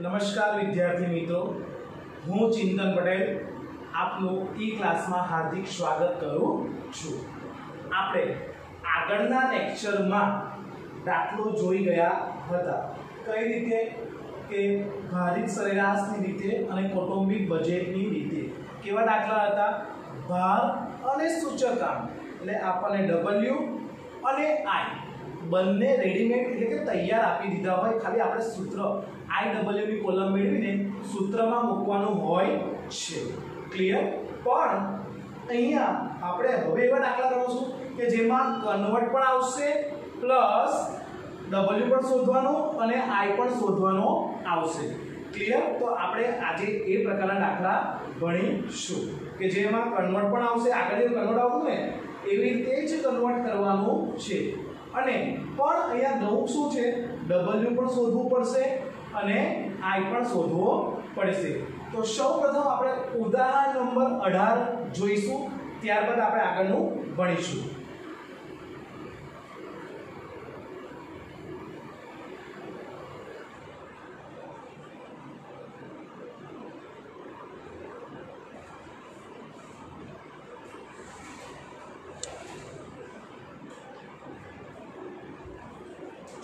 નમસ્કાર વિદ્યાર્થી મિત્રો. હું ચિંતન પટેલ. આપનું ઈ ક્લાસમાં હાર્દિક સ્વાગત કરું છું. આપણે આગળના લેક્ચરમાં દાખલો જોઈ ગયા હતા. કઈ રીતે? કે ભારિત સરેરાશની રીતે અને કૌટુંબિક બજેટની રીતે. કેવા દાખલા હતા? ભાર અને સૂચકાંક. એટલે આપણને ડબલ્યુ અને આઈ બંને રેડીમેડ એટલે કે તૈયાર આપી દીધા હોય. ખાલી આપણે સૂત્ર આઈ ડબલ્યુની કોલમ મેળવીને સૂત્રમાં મૂકવાનું હોય છે. ક્લિયર પણ અહીંયા આપણે હવે એવા દાખલા ગણશું કે જેમાં કન્વર્ટ પણ આવશે પ્લસ ડબલ્યુ પણ શોધવાનું અને આઈ પણ શોધવાનો આવશે. ક્લિયર તો આપણે આજે એ પ્રકારના દાખલા ભણીશું કે જેમાં કન્વર્ટ પણ આવશે. આગળ જે કન્વર્ટ આવતું ને, એવી રીતે જ કન્વર્ટ કરવાનું છે. અને પણ અહીંયા નવું શું છે? ડબલ્યુ પણ શોધવું પડશે અને આઈ પણ શોધવો પડશે. તો સૌપ્રથમ આપણે ઉદાહરણ નંબર અઢાર જોઈશું, ત્યારબાદ આપણે આગળનું ભણીશું.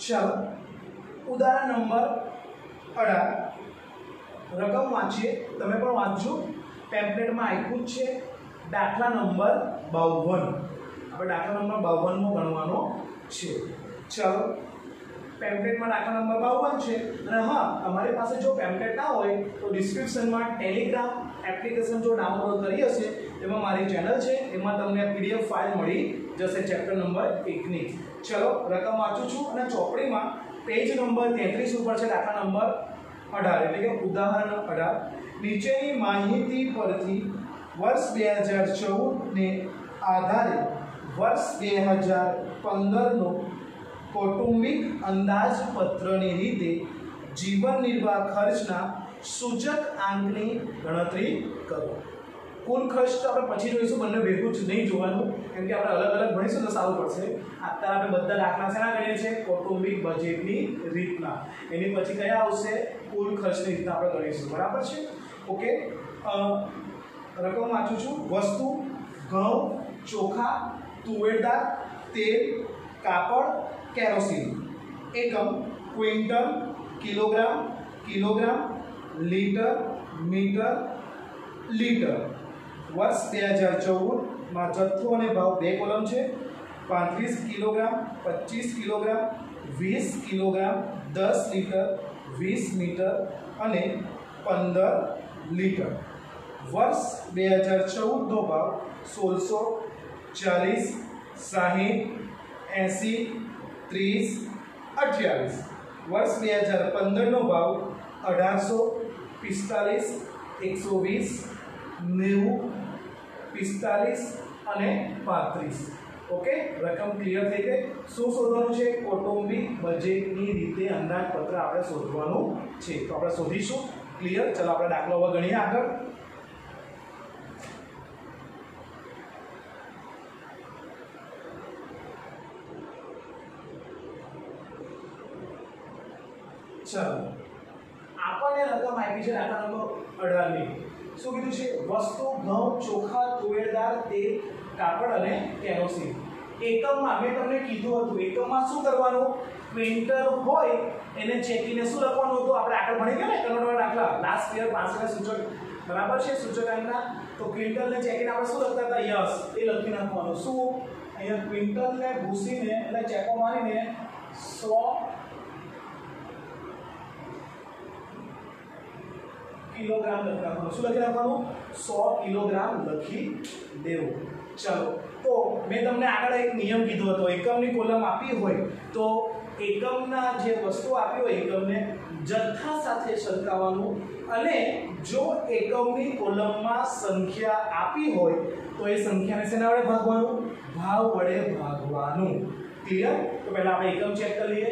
ચાલો. ઉદાહરણ નંબર અઢાર. રકમ વાંચીએ. તમે પણ વાંચજો. પેમ્પલેટમાં આપ્યું જ છે દાખલા નંબર બાવન. આપણે દાખલા નંબર બાવનમો ગણવાનો છે. ચાલો. પેમ્પલેટમાં દાખલા નંબર બાવન છે. અને હા તમારી પાસે જો પેમ્પલેટ ના હોય, તો ડિસ્ક્રિપ્શનમાં ટેલિગ્રામ એપ્લિકેશન જો ડાઉનલોડ કરી હશે, એમાં મારી ચેનલ છે. એમાં તમને પીડીએફ ફાઇલ મળી જશે ચેપ્ટર નંબર એકની. ચલો, રકમ વાંચું છું અને ચોપડીમાં પેજ નંબર તેત્રીસ ઉપર છે દાખલા નંબર અઢાર. એટલે કે ઉદાહરણ અઢાર. નીચેની માહિતી પરથી વર્ષ બે હજાર ચૌદને આધારે વર્ષ બે હજાર પંદરનો કૌટુંબિક અંદાજપત્રની રીતે જીવન નિર્વાહ ખર્ચના સૂચક આંકની ગણતરી કરો. કુલ ખર્ચ તો આપણે પછી જોઈશું બંને ભેગું જ નહીં જોવાનું, કેમ કે આપણે અલગ અલગ ભણીશું તો સારું પડશે. અત્યારે આપણે બધા દાખલા શેના કરીએ છીએ? કૌટુંબિક બજેટની રીતના. એની પછી કયા આવશે? કુલ ખર્ચની રીતના આપણે ગણીશું બરાબર છે? ઓકે? રકમ વાંચું છું. વસ્તુ, ઘઉં, ચોખા તુવેરદાર તેલ, કાપડ, કેરોસીન. એકમ, quintal, kilogram kilogram, litre, metre, litre. વર્ષ બે હજાર ચૌદમાં જથ્થો અને ભાવ બે કોલમ છે. પાંત્રીસ કિલોગ્રામ, પચીસ કિલોગ્રામ, વીસ કિલોગ્રામ, દસ લીટર, વીસ મીટર અને પંદર લીટર. વર્ષ બે હજાર ચૌદનો ભાવ સોળસો ચાલીસ, સાહીઠ, એંસી, ત્રીસ, અઠ્યાવીસ. વર્ષ બે હજાર પંદરનો ભાવ અઢારસો પિસ્તાલીસ, એકસો વીસ, નેવું પિસ્તાલીસ અને પાંત્રીસ. ઓકે? રકમ ક્લિયર થઈ ગઈ. શું શોધવાનું છે? કૌટુંબિક બજેટની રીતે અંદાજપત્ર આપણે શોધવાનું છે. તો આપણે શોધીશું. ક્લિયર ચાલો, આપણે દાખલો હવે ગણીએ આગળ. ચાલો. આપણને રકમ આપી છે દાખલા નંબર અઢારની. શું કીધું છે? વસ્તુ, ઘઉં, ચોખા તુવેરદાર તેલ, કાપડ અને કેરોસીન. એકમમાં મેં તમને કીધું હતું, એકમમાં શું કરવાનું? ક્વિન્ટલ હોય, એને ચેકીને શું લખવાનું હતું? આપણે આગળ ભણી ગયા ને કન્વર્ટવાળા દાખલા. લાસ્ટ યર પાસેના સૂચક. બરાબર છે? સૂચકાંકના તો ક્વિન્ટલને ચેકીને આપણે શું લખતા હતા? યસ. એ લખી નાખવાનું. શું? અહીંયા ક્વિન્ટલને ભૂસીને, એટલે ચેકો મારીને સો કિલોગ્રામ લખી રાખવાનું. શું લખી રાખવાનું? સો કિલોગ્રામ લખી દેવું. ચલો. તો મેં તમને આગળ એક નિયમ કીધો હતો. એકમની કોલમ આપી હોય તો એકમના જે વસ્તુ આપી હોય એકમને જથ્થા સાથે સરખાવવાનું અને જો એકમની કોલમમાં સંખ્યા આપી હોય તો એ સંખ્યાને શેના વડે ભાગવાનું? ભાવ વડે ભાગવાનું. ક્લિયર તો પહેલાં આપણે એકમ ચેક કરી લઈએ.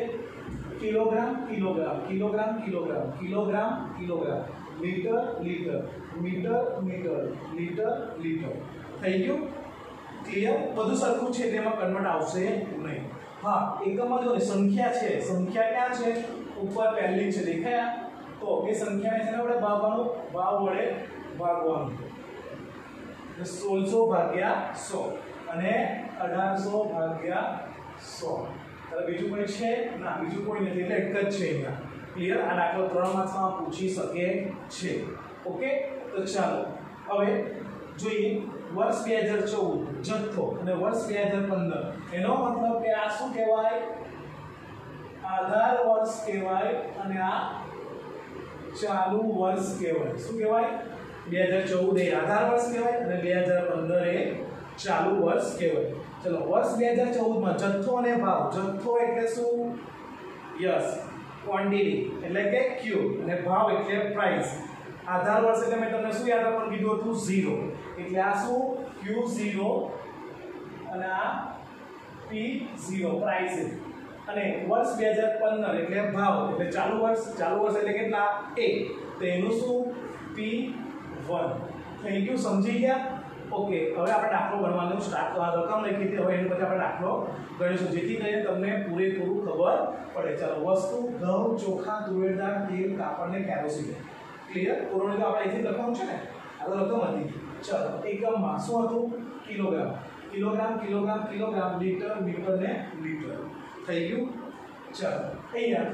Kilogram kilogram kilogram kilogram kilogram kilogram. Litre litre, metre metre, litre litre. થઈ ગયું ક્લિયર બધું સરખું છે તેમાં કન્વર્ટ આવશે નહીં. હા, એકમમાં જો સંખ્યા છે, સંખ્યા ક્યાં છે? ઉપર પહેલી છે, દેખાયા? તો એ સંખ્યાને છે ને આપણે ભાગવાનું ભાવ વડે ભાગવાનું. સોળસો ભાગ્યા સો અને અઢારસો ભાગ્યા સો. એટલે બીજું કોઈ છે? ના, બીજું કોઈ નથી, એટલે એક જ છે અહીંયા. ક્લિયર આ દાખલો ત્રણ માર્ક્સમાં પૂછી શકે છે. ઓકે તો ચાલો. હવે જોઈએ વર્ષ બે હજાર ચૌદ, જથ્થો અને વર્ષ બે હજાર પંદર. એનો મતલબ કે આ શું કહેવાય? આધાર વર્ષ કહેવાય અને આ ચાલુ વર્ષ કહેવાય. શું કહેવાય? બે હજાર ચૌદ એ આધાર વર્ષ કહેવાય અને બે હજાર પંદર એ ચાલુ વર્ષ કહેવાય. ચલો, વર્ષ બે હજાર ચૌદમાં જથ્થો અને ભાવ. જથ્થો એટલે શું? યસ. ક્વોન્ટિટી એટલે કે ક્યુ અને ભાવ એટલે પ્રાઇસ આધાર વર્ષ એટલે મેં તમને શું યાદ રાખવાનું કીધું હતું? ઝીરો એટલે આ શું? ક્યુ ઝીરો અને આ પી ઝીરો પ્રાઇસ અને વર્ષ બે હજાર પંદર એટલે ભાવ. એટલે ચાલુ વર્ષ ચાલુ વર્ષ એટલે કેટલા? એ તો એનું શું? પી વન થઈ ગયું સમજી ગયા? ઓકે હવે આપણે દાખલો ગણવાનું સ્ટાર્ટ રકમ લખી હતી હવે એની પછી આપણે દાખલો ગણીશું. જેથી કરીને તમને પૂરેપૂરું ખબર પડે. ચાલો, વસ્તુ ઘઉં, ચોખા તુવેરદાર તેલ, કાપડ ને કેરોસીન. ક્લિયર પૂર્ણ તો આપણે અહીંથી લખવાનું છે ને? આ તો રકમ હતી ચાલો એકમમાં શું હતું kilogram. Kilogram kilogram kilogram, litre, metre ને લીટર. થઈ ગયું? ચાલો, અહીંયા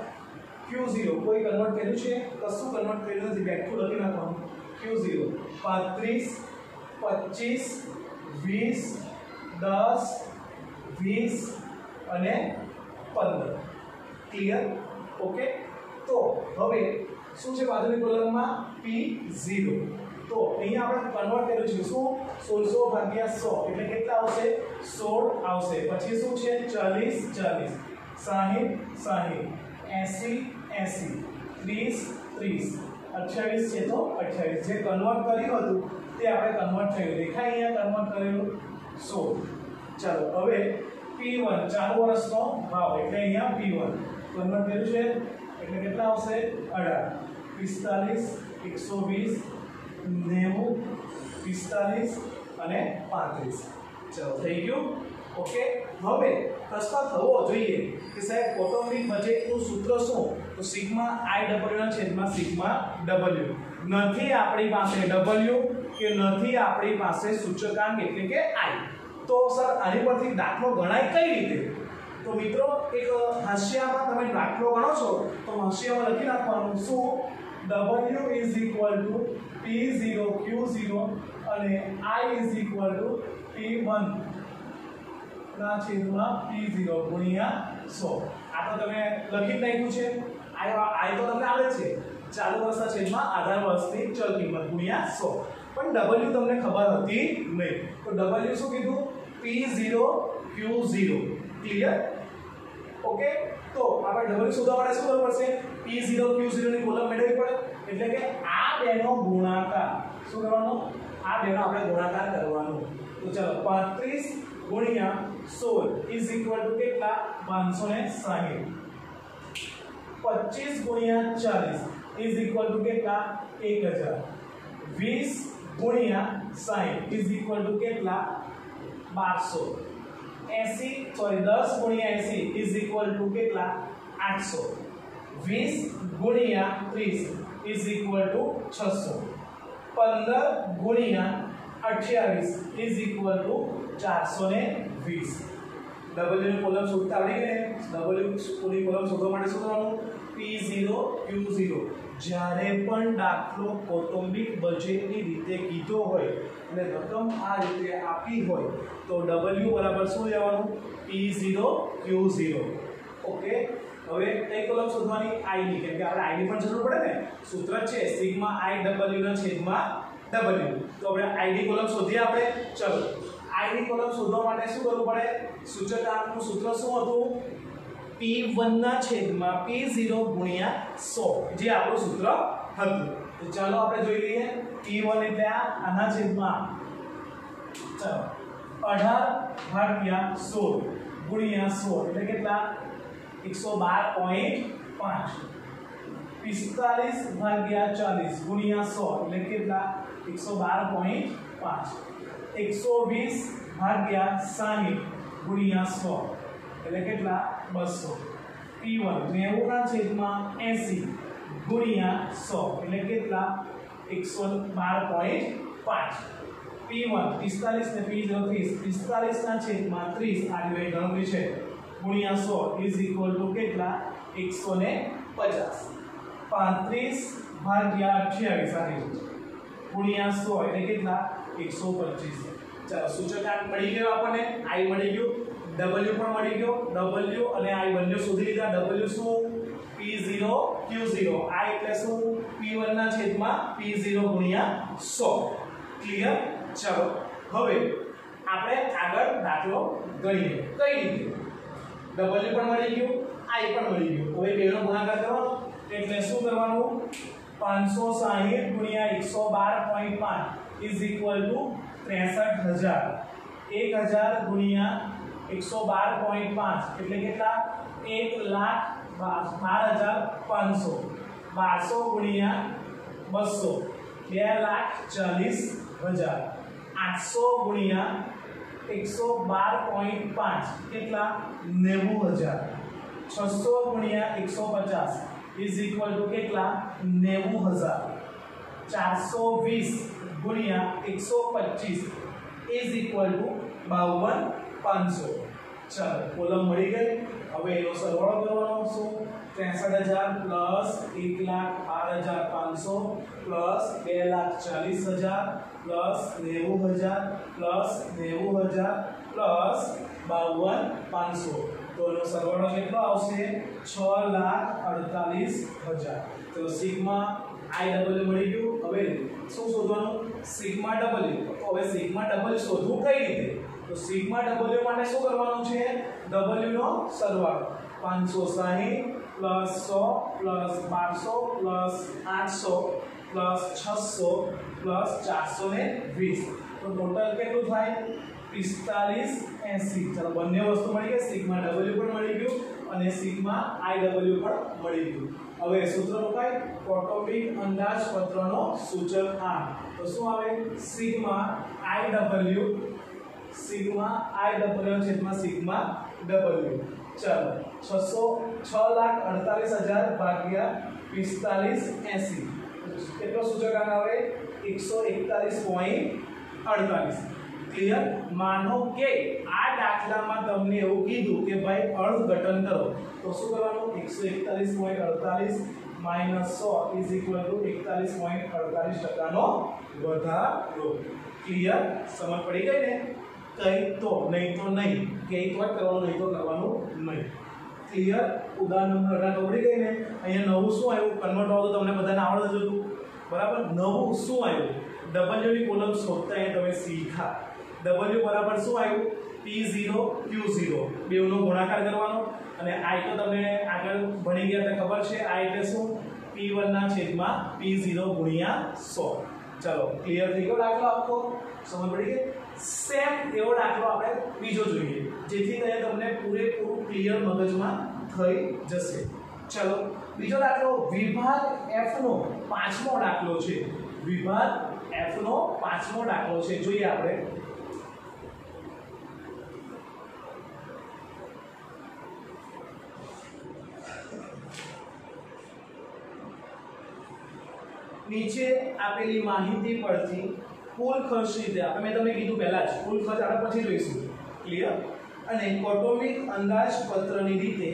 ક્યુ ઝીરો કોઈ કન્વર્ટ કર્યું છે? કશું કન્વર્ટ કર્યું નથી. બેઠું લખી નાખવાનું. ક્યુ ઝીરો પાંત્રીસ પચીસ વીસ, દસ, વીસ અને પંદર. ક્લિયર ઓકે તો હવે શું છે બાજુની કોલમમાં? પી ઝીરો તો અહીંયા આપણે કન્વર્ટ કર્યું છે. શું? સોળસો ભાગ્યા સો. એટલે કેટલા આવશે? સોળ આવશે. પછી શું છે? ચાલીસ ચાલીસ. સાહીઠ સાહીઠ. એંસી એંસી. ત્રીસ ત્રીસ. અઠ્યાવીસ છે તો અઠ્યાવીસ. જે કન્વર્ટ કર્યું હતું તે આપણે કન્વર્ટ થયું. દેખાય અહીંયા કન્વર્ટ કરેલું. સો ચાલો, હવે પી વન ચાર વર્ષનો ભાવ. એટલે અહીંયા પી વન કન્વર્ટ કર્યું છે. એટલે કેટલા આવશે? અઢાર. પિસ્તાલીસ, એકસો વીસ, નેવું, પિસ્તાલીસ અને પાંત્રીસ. ચલો, થઈ ગયું? ઓકે હવે પ્રશ્ન થવો જોઈએ કે સાહેબ કોટોમિક બજેટનું સૂત્ર શું? તો સિગ્મા આઈ ડબલ્યુ ના છેદમાં સિગ્મા ડબલ્યુ. નથી આપણી પાસે ડબલ્યુ કે નથી આપણી પાસે સૂચકાંક એટલે કે આઈ તો સર, આની પરથી દાખલો ગણાય કઈ રીતે? તો મિત્રો, એક હાસ્યામાં તમે દાખલો ગણો છો, તો હાસ્યામાં લખી નાખવાનું શું? W is equal to P0 Q0 અને I is equal to P1 ના છેદમાં P0 ગુણ્યા 100 આ તો તમે લખી નાખ્યું છે. આ આ તો તમને આવે છે. ચાલુ વર્ષના છેદમાં આધાર વર્ષની ચલ કિંમત ગુણ્યા સો. પણ ડબલ્યુ તમને ખબર હતી નહીં. તો ડબલ્યુ શું કીધું? P0 Q0 ક્લિયર ઓકે તો આપણે ડબલ્યુ શોધવા માટે શું કરવું પડશે? પી ઝીરો ક્યુ ઝીરોની કોલમ મેળવવી પડે. એટલે કે આ બેનો ગુણાકાર. શું કરવાનો? આ બેનો આપણે ગુણાકાર કરવાનો. તો ચાલો 35 ગુણ્યા સોળ ઇઝ ઇક્વલ ટુ કેટલા? 560 25 ગુણ્યા 40 ઇઝ ઇક્વલ ટુ કેટલા 1000 20 ગુણ્યા 60 ઇઝ ઇક્વલ ટુ કેટલા 1200 એસી સોરી દસ ગુણ્યા એસી ઇઝ ઇક્વલ ટુ કેટલા આઠસો વીસ ગુણ્યા ત્રીસ ઇઝ ઇક્વલ ટુ છસો પંદર ગુણ્યા અઠ્યાવીસ ઇઝ ઇક્વલ ટુ ચારસો ને વીસ ડબલ્યુ ની કોલમ શોધતા આવડી ગઈ ડબલ્યુ ની કોલમ શોધવા માટે શું કરવાનું? પી ઝીરો ક્યુ ઝીરો જ્યારે પણ દાખલો કૌટુંબિક બજેટની રીતે કીધો હોય અને રકમ આ રીતે આપી હોય, તો W બરાબર શું લેવાનું? P0 Q0 ઓકે હવે કઈ કોલમ શોધવાની? I ની. કેમ કે આપણે I ની પણ જરૂર પડે ને? સૂત્ર છે. સિગ્મા I W ના છેદમાં W. તો આપણે I ની કોલમ શોધીએ આપણે. ચલો. I ની કોલમ શોધવા માટે શું કરવું પડે? સૂચકાંકનું સૂત્ર શું હતું? P1 ના છેદમાં P0 ગુણ્યા 100 જે આપણું સૂત્ર હતું. તો ચાલો આપણે જોઈ લઈએ. P1 એટલે આ, આના છેદમાં ચાલો. 18 ભાગ્યા 16 ગુણ્યા 100 એટલે કેટલા? 112.5 પિસ્તાલીસ ભાગ્યા ચાલીસ ગુણ્યા સો, એટલે કેટલા? એકસો બાર પોઈન્ટ પાંચ એકસો વીસ ભાગ્યા સાહીઠ ગુણ્યા સો. એટલે કેટલા? બસો. પી વન નેવુંના છેદમાં 80 ગુણ્યા સો. એટલે કેટલા? એકસો બાર પોઈન્ટ પાંચ. પી વન પિસ્તાલીસ ને પી ઝીરો ત્રીસ. પિસ્તાલીસના છેદમાં ત્રીસ. આ ડિવાઈડ ગણતરી છે. ગુણ્યા સો ઇઝ ઇક્વલ ટુ કેટલા? એકસો ને પચાસ. પાંત્રીસ ભાગ્યા અઠ્યાવીસ. આ રીતે. ગુણ્યા સો એટલે કેટલા? એકસો પચીસ. ચાલો સૂચકાંક મળી ગયો આપણને. આઈ મળી ગયું. ડબલ્યુ પણ મળી ગયો. ડબલ્યુ અને આઈ બંને શોધી લીધા. ડબલ્યુ શું? P0 Q0 આ એટલે શું? P1 ના છેદમાં P0 ગુણ્યા સો. ક્લિયર ચલો, હવે આપણે આગળ દાખલો ગણીએ. કઈ રીતે? ડબલ્યુ પણ મળી ગયું. આઈ પણ મળી ગયું. હવે બેનો ગુણાકાર કરવાનો એટલે શું કરવાનું? 560 ગુણ્યા 112.5 ઇઝ ઇક્વલ ટુ 63000 1000 ગુણ્યા 112.5 એટલે કેટલા 1 લાખ બાર હજાર પાંચસો બારસો ગુણ્યા બસો બે લાખ ચાલીસ હજાર આઠસો ગુણ્યા એકસો બાર પોઈન્ટ પાંચ કેટલા નેવું હજાર છસો ગુણ્યા એકસો પચાસ ઇઝ ઇક્વલ ટુ કેટલા નેવું હજાર ચારસો વીસ ગુણ્યા એકસો પચીસ ઇઝ ઇક્વલ ટુ બાવન પાંચસો ચાલો કોલમ મળી ગઈ હવે એનો સરવાળો કરવાનો શું ત્રેસઠ હજાર પ્લસ એક લાખ બાર હજાર પાંચસો પ્લસ બે લાખ ચાલીસ હજાર પ્લસ નેવું હજાર પ્લસ નેવું હજાર પ્લસ બાવન પાંચસો તો એનો સરવાળો કેટલો આવશે? છ લાખ અડતાલીસ હજાર। તો સિગ્મા આઈ ડબલ્યુ મળી ગયું હવે શું શોધવાનું? સિગ્મા ડબલ્યુ તો હવે સિગ્મા ડબલ્યુ શોધવું કઈ રીતે? તો સિગ્મા ડબલ્યુ માટે શું કરવાનું છે? ડબલ્યુ નો સરવાળો. પાંચસો સાહીઠ પ્લસ સો પ્લસ બારસો પ્લસ આઠસો પ્લસ છસો પ્લસ ચારસો વીસ. તો ટોટલ કેટલું થાય? પિસ્તાલીસ એસી. ચાલો બંને વસ્તુ મળી ગઈ. સિગ્મા ડબલ્યુ પણ મળી ગયું અને સિગ્મા આઈ ડબલ્યુ પણ મળી ગયું. હવે સૂત્ર મુકાય કૌટુંબિક અંદાજપત્રનો સૂચક આંક. તો શું આવે? Sigma I W, sigma I W છેદમાં સિગ્મા ડબલ્યુ. ચાલો, છસો છ લાખ અડતાલીસ હજાર ભાગ્યા પિસ્તાલીસ એસી. કેટલો સૂચકાંક આવે? એકસો એકતાલીસ પોઈન્ટ અડતાલીસ. ક્લિયર માનો કે આ દાખલામાં તમને એવું કીધું કે ભાઈ અર્થઘટન કરો. તો શું કરવાનું? એકસો એકતાલીસ પોઈન્ટ અડતાલીસ માઇનસ સો એકતાલીસ પોઈન્ટ અડતાલીસ ટકાનો વધારો. ક્લિયર સમજ પડી ગઈ ને? કઈ તો નહીં તો નહીં. કઈ તો જ કરવાનું, નહીં તો કરવાનું નહીં. ક્લિયર ઉદાહરણ નંબર અઢાર પડી ગઈ ને? અહીંયા નવું શું આવ્યું? કન્વર્ટ હોવું તો તમને બધાને આવડતું હતું. બરાબર? નવું શું આવ્યું? ડબલ જેવી કોલમ શોધતા એ તમે શીખા. ડબલ્યુ બરાબર શું આવ્યું? પી ઝીરો ક્યુ ઝીરો બેવનો ગુણાકાર કરવાનો. અને આઈ તો તમને આગળ ભણી ગયા તો ખબર છે, આ એટલે શું? પી વનના છેદમાં પી ઝીરો ગુણ્યા સો. ચલો ક્લિયર થઈ ગયો દાખલો આપો સમજ પડી ગઈ? સેમ એવો દાખલો આપણે બીજો જોઈએ, જેથી કરીને તમને પૂરેપૂરું ક્લિયર મગજમાં થઈ જશે. ચલો, બીજો દાખલો, વિભાગ એફનો પાંચમો દાખલો છે. વિભાગ એફનો પાંચમો દાખલો છે. જોઈએ આપણે. નીચે આપેલી માહિતી પરથી કુલ ખર્ચ રીતે, આપણે મેં તમને કીધું પહેલા જ, કુલ ખર્ચ આપણે પછી જોઈશું. ક્લિયર અને કૌટુંબિક અંદાજપત્રની રીતે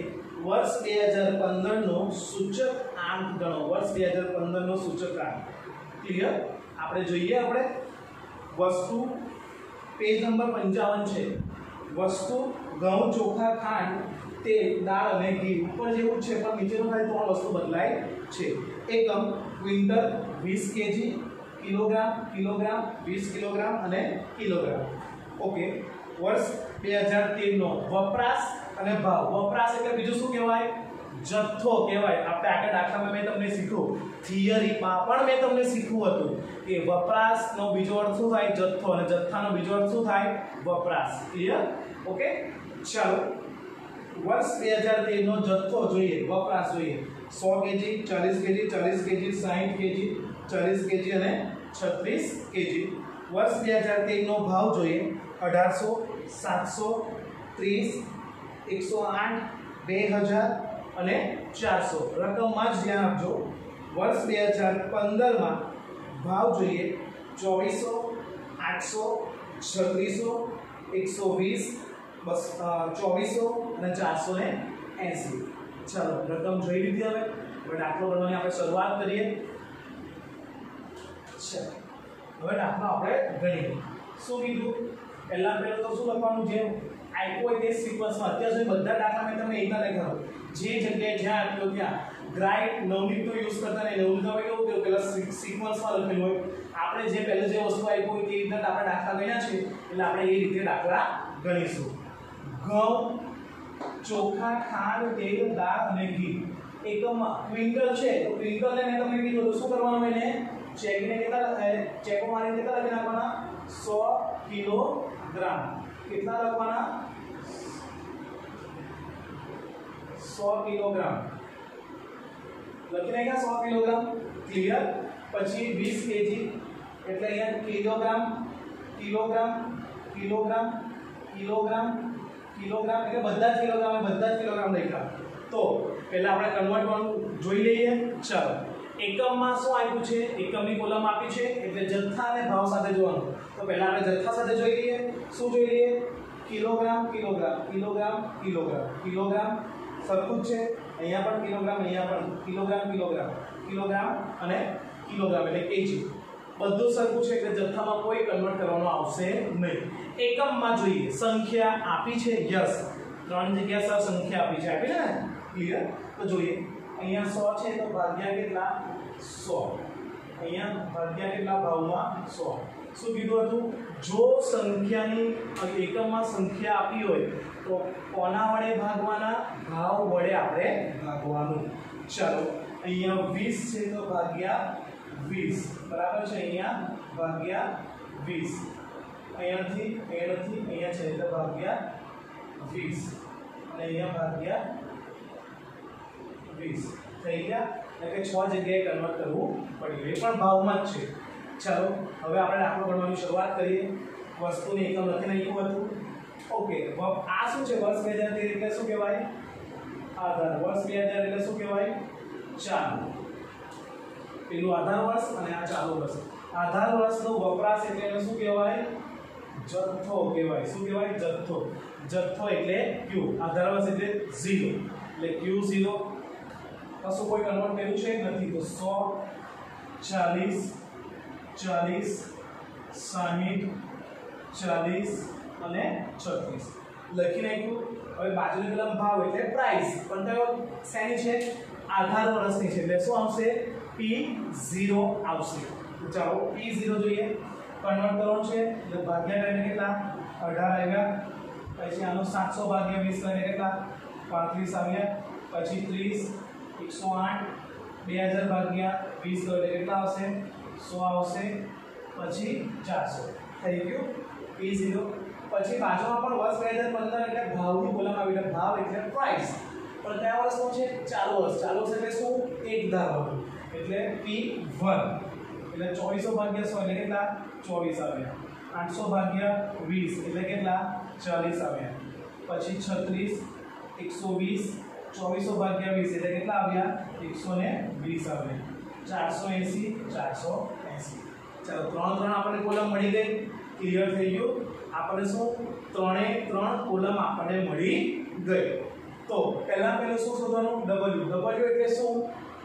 વર્ષ બે હજાર પંદરનો સૂચક આંક ગણો, વર્ષ બે હજાર પંદરનો સૂચક આંક. ક્લિયર આપણે જોઈએ આપણે. વસ્તુ પેજ નંબર પંચાવન છે. વસ્તુ, ઘઉં, ચોખા, ખાંડ, તેલ, દાળ અને ઘી, ઉપર જેવું છે, પણ નીચેનું ખાલી ત્રણ વસ્તુ બદલાય છે. એકમ ક્વિન્ટલ વીસ કેજી, કિલોગ્રામ કિલોગ્રામ, વીસ કિલોગ્રામ અને કિલોગ્રામ. ઓકે, વર્ષ બે હજાર તેરનો વપરાશ અને ભાવ. વપરાશ એટલે બીજું શું કહેવાય? જથ્થો કહેવાય. આપણે આગળ દાખલામાં મેં તમને શીખ્યું. થિયરીમાં પણ મેં તમને શીખવું હતું કે વપરાશનો બીજો અર્થ શું થાય? જથ્થો. અને જથ્થાનો બીજો અર્થ શું થાય? વપરાશ. ક્લિયર ઓકે, ચાલો. વર્ષ બે હજાર તેરનો જથ્થો જોઈએ, વપરાશ જોઈએ. સો કેજી ચાલીસ કેજી ચાલીસ કેજી સાહીઠ કેજી ચાલીસ કેજી અને છત્રીસ કેજી વર્ષ બે હજાર તેરનો ભાવ જોઈએ. અઢારસો, સાતસો, ત્રીસ, એકસો આઠ, બે હજાર અને ચારસો. રકમમાં જ ધ્યાન આપજો. વર્ષ બે હજાર પંદરમાં ભાવ જોઈએ ચોવીસો, આઠસો, છત્રીસો, એકસો વીસ, બસ ચોવીસો અને ચારસો ને એંસી. ચાલો, રકમ જોઈ લીધી હવે હવે દાખલો ગણવાની આપણે શરૂઆત કરીએ. ચાલો, હવે દાખલો આપણે ગણીએ. શું કીધું? પહેલાં પહેલાં તો શું લખવાનું? જે આપ્યો હોય તે સિક્વન્સમાં અત્યાર સુધી બધા દાખલા મેં તમને એકના લખ્યા જે જગ્યાએ જ્યાં આપ્યો ત્યાં. ગ્રાઇડ નવનીતનો યુઝ કરતા નહીં. નવનીતમાં કેવું થયું? પેલા સિક્વન્સમાં લખેલું હોય. આપણે જે પહેલાં જે વસ્તુ આપી હોય તે રીતે આપણે દાખલા ગણ્યા છે. એટલે આપણે એ રીતે દાખલા ગણીશું. ઘઉં ચોખા ખાંડ તેલ દાળ અને ઘી. એકમમાં ક્વિન્ટલ છે તો ક્વિન્ટલને મેં તમને કીધું હતું શું કરવાનું એને? ચેકને કેટલા અ, ચેકો મારીને કેટલા લખી નાખવાના? સો કિલોગ્રામ. કેટલા લખવાના? સો કિલોગ્રામ. લખી નાખ્યા સો કિલોગ્રામ? ક્લિયર પછી વીસ કેજી. એટલે અહીંયા kilogram kilogram kilogram kilogram kilogram એટલે બધા જ કિલોગ્રામ બધા જ કિલોગ્રામ લખ્યા તો પહેલાં આપણે કન્વર્ટ પણ જોઈ લઈએ. ચાલો. એકમમાં શું આપ્યું છે? એકમની કોલમ આપી છે, એટલે જથ્થા અને ભાવ સાથે જોવાનું. તો પહેલાં આપણે જથ્થા સાથે જોઈ લઈએ. શું જોઈ લઈએ? Kilogram kilogram kilogram kilogram. Kilogram સરખું જ છે. અહીંયા પણ કિલોગ્રામ, અહીંયા પણ કિલોગ્રામ કિલોગ્રામ. કિલોગ્રામ અને કિલોગ્રામ એટલે કેજી. બધું સરખું છે એટલે જથ્થામાં કોઈ કન્વર્ટ કરવાનો આવશે નહીં. એકમમાં જોઈએ. સંખ્યા આપી છે? યસ ત્રણ જગ્યા સર સંખ્યા આપી છે. આપી છે ને ક્લિયર તો જોઈએ. અહીંયા સો છે તો ભાગ્યા કેટલા? સો. અહીંયા ભાગ્યા કેટલા ભાવમાં? સો. શું કીધું હતું? જો સંખ્યાની એકમમાં સંખ્યા આપી હોય, તો કોના વડે ભાગવાના? ભાવ વડે આપણે ભાગવાનું. ચાલો. અહીંયા વીસ છે તો ભાગ્યા વીસ. બરાબર છે? અહીંયા ભાગ્યા વીસ. અહીંયાથી અહીંયાથી, અહીંયા છે એટલે ભાગ્યા વીસ. અને અહીંયા ભાગ્યા વીસ. થઈ ગયા? એટલે છ જગ્યાએ કન્વર્ટ કરવું પડ્યું. એ પણ ભાવમાં જ છે. ચાલો, હવે આપણે દાખલો ગણવાની શરૂઆત કરીએ. વસ્તુની એકમ લખી એવું હતું. ઓકે આ શું છે? વર્ષ બે હજાર તેર એટલે શું કહેવાય? આધાર. વર્ષ બે હજાર એટલે શું કહેવાય? ચાલુ પેલું આધાર વર્ષ અને આ ચાલુ વર્ષ. આધાર વર્ષનો વપરાશ એટલે એને શું કહેવાય? જથ્થો કહેવાય. શું કહેવાય? જથ્થો. જથ્થો એટલે ક્યુ આધાર વર્ષ એટલે ઝીરો એટલે ક્યુ ઝીરો કશું કોઈ કન્વર્ટ કર્યું છે? નથી. તો સો ચાલીસ ચાલીસ, સાહીઠ, ચાલીસ અને છત્રીસ. લખી નાખ્યું. હવે બાજુની કલમ ભાવ એટલે પ્રાઇસ પણ કયો શેની છે? આધાર વર્ષની છે. એટલે શું આવશે? પી ઝીરો આવશે. તો ચાલો પી ઝીરો જોઈએ. કન્વર્ટ કરવાનું છે. એટલે ભાગ્યા કરીને કેટલા? અઢાર આવ્યા. પછી આનો સાતસો ભાગ્યા વીસ કરીને કેટલા? પાંત્રીસ આવ્યા. પછી ત્રીસ, એકસો આઠ, બે હજાર ભાગ્યા વીસ એટલે કેટલા આવશે? સો આવશે. પછી ચારસો. થઈ ગયું પી ઝીરો પછી બાજુમાં પણ વર્ષ બે હજાર પંદર એટલે ભાવની કોલમ આવી ભાવ એટલે પ્રાઇસ પણ કયા વર્ષનું છે? ચાલુ વર્ષ. ચાલુ વર્ષ એટલે શું? એક ધારવાનું એટલે પી વન એટલે ચોવીસો ભાગ્યા સો એટલે કેટલા? ચોવીસ આવ્યા. આઠસો ભાગ્યા વીસ એટલે કેટલા? ચાલીસ આવ્યા. પછી છત્રીસ, એકસો વીસ, ચોવીસો ભાગ્યા વીસ એટલે કેટલા આવ્યા? એકસો ને વીસ આવ્યા. ચારસો એંસી ચારસો એંસી. ચાલો, ત્રણ ત્રણ આપણને કોલમ મળી ગઈ. ક્લિયર થઈ ગયું? આપણે શું? ત્રણે ત્રણ કોલમ આપણને મળી ગઈ. તો પહેલા પહેલું શું શોધવાનું? ડબલ્યુ ડબલ્યુ એટલે શું?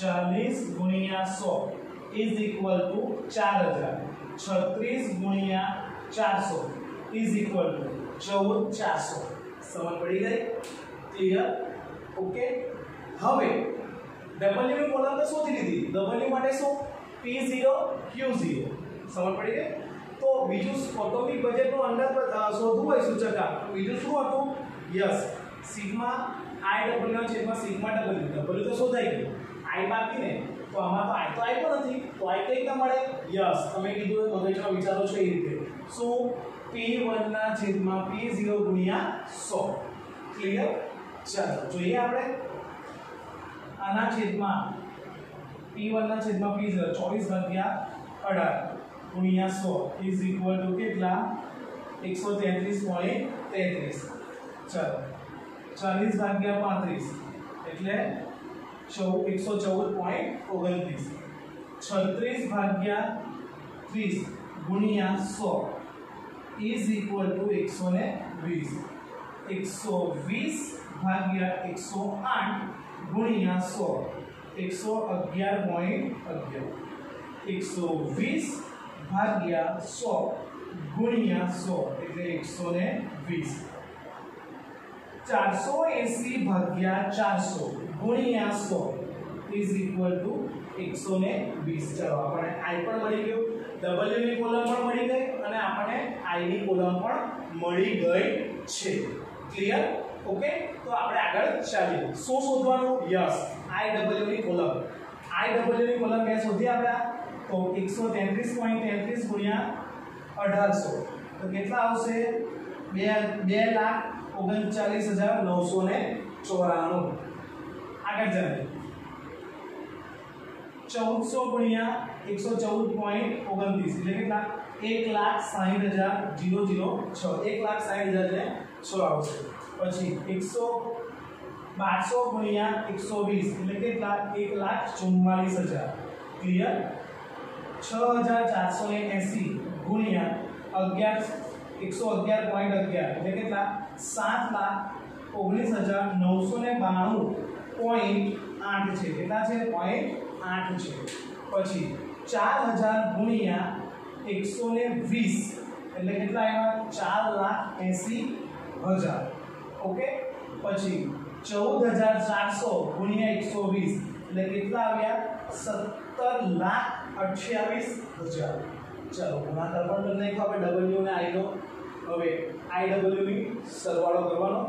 ચાલીસ ગુણ્યા સો ઇઝ ઇક્વલ ટુ ચાર હજાર. છત્રીસ ગુણ્યા ચારસો ઇઝ ઇક્વલ ટુ ચૌદ ચારસો. સમજ પડી ગઈ? ક્લિયર ઓકે હવે ડબલ્યુની કોલમ તો શોધી લીધી. ડબલ્યુ માટે શું? P0 Q0 સમજ પડી ગઈ? તો બીજું ઓટોમિક બજેટનું અંદાજ શોધવું હોય સૂચકા બીજું શું હતું? યસ સિગ્મા આઈ ડબલ્યુ છે સિગ્મા ડબલ્યુ ડબલ્યુ તો શોધાઈ ગયું. આઈ બાકી ને તો આમાં તો આઈ તો આપ્યો નથી, તો આઈ કઈ રીતે મળે યસ, તમે કીધું એ મગજમાં વિચારો છો એ રીતે. શું P1 ના છેદમાં પી ઝીરો ગુણ્યા સો. ક્લિયર ચાલો, જોઈએ આપણે. આના છેદમાં P1 ના છેદમાં P0 24 ભાગ્યા 18 ગુણ્યા સો ઇઝ ઇક્વલ ટુ કેટલા? 133.33 ચાલો 40 ભાગ્યા 35 એટલે ચૌ- 114.29 36 ભાગ્યા 30 ગુણ્યા સો ઇઝ ઇક્વલ ટુ 120 120 ભાગ્યા 108 ગુણ્યા 100 111.11 120 ભાગ્યા સો ગુણ્યા સો એટલે 120 480 ભાગ્યા 400 ગુણ્યા 100 ઇઝ ઇક્વલ ટુ 120 ચાલો આપણે i પણ મળી ગયું, w ની કોલમ પણ મળી ગઈ અને આપણને i ની કોલમ પણ મળી ગઈ છે. ક્લિયર ઓકે તો આપણે આગળ ચાલીએ. શું શોધવાનું? યસ iw ની કોલમ આઈ ની કોલમ મેં શોધી આપ્યા તો 133.33 ગુણ્યા 1800 તો કેટલા આવશે? બે બે લાખ ઓગણચાલીસ હજાર નવસો ને ચોરાણું. આગળ જાય ચૌદસો ગુણ્યા એકસો ચૌદ પોઈન્ટ ઓગણત્રીસ, એટલે કેટલા? એક લાખ સાહીઠ હજાર જીરો જીરો છ. એક લાખ સાહીઠ હજાર ને છ આવશે પછી એકસો બારસો ગુણ્યા એકસો વીસ, એટલે કેટલા? એક લાખ ચુમ્માલીસ હજાર. ક્લિયર છ હજાર ચારસો ને એસી ગુણ્યા અગિયાર, એકસો અગિયાર પોઈન્ટ અગિયાર, એટલે કેટલા? સાત લાખ ઓગણીસ હજાર નવસો ને બાણું પોઈન્ટ આઠ છે. કેટલા છે? પોઈન્ટ આઠ છે. પછી ચાર હજાર ગુણ્યા એકસો ને વીસ. એટલે કેટલા આવ્યા? ચાર લાખ એસી હજાર. ઓકે? પછી ચૌદ હજાર ચારસો ગુણ્યા એકસો વીસ. એટલે કેટલા આવ્યા? સત્તર લાખ અઠ્યાવીસ હજાર. ચાલો, ગુણાકાર પણ નાખ્યો આપણે ડબલ્યુ ને આઈ નો હવે આઈ ડબલ્યુ ની સરવાળો કરવાનો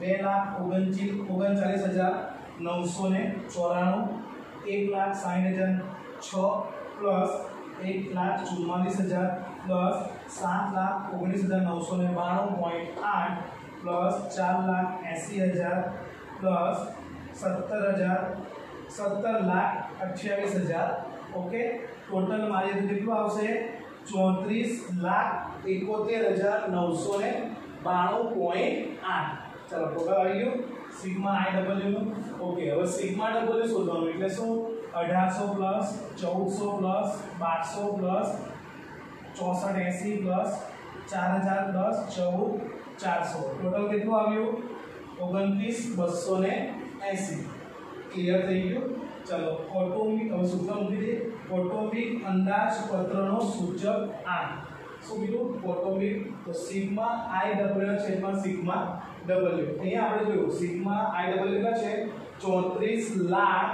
બે લાખ ઓગણચી ઓગણચાલીસ હજાર નવસો ને ચોરાણું, એક લાખ સાઠ હજાર છ પ્લસ એક લાખ ચુમ્માલીસ હજાર પ્લસ સાત લાખ ઓગણીસ હજાર નવસો ને બાણું પોઈન્ટ આઠ પ્લસ ચાર લાખ એંસી હજાર પ્લસ સત્તર હજાર, સત્તર લાખ અઠ્યાવીસ હજાર. ઓકે ટોટલ મારી કેટલું આવશે? ચોત્રીસ લાખ એકોતેર હજાર નવસો ને બાણું પોઈન્ટ આઠ. ચાલો, ટોટલ આવી ગયું. સિગ્મા આઈ ડબલ્યુનું ઓકે, હવે સિગ્મા ડબલ્યુ શોધવાનું. એટલે શું? અઢારસો પ્લસ, ચૌદસો પ્લસ, બારસો પ્લસ, ચોસઠ એંસી પ્લસ, ચાર હજાર પ્લસ ચૌદ, ચારસો. ટોટલ કેટલું આવ્યું? ઓગણત્રીસ, બસો ને એંસી. ક્લિયર થઈ ગયું? ચલો કૌટુંબિક હવે સૂત્ર મૂકી દઈએ. કૌટુંબિક અંદાજપત્રનો સૂચક આઠ શું કીધું? કૌટુંબિક તો સિગ્મા આઈ ડબલ્યુ છેદમાં સિગ્મા ડબલ્યુ. અહીંયા આપણે જોયું, સિગ્મા આઈ ડબલ્યુ કેટલા છે? ચોત્રીસ લાખ